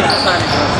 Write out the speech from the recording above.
Tuloy pa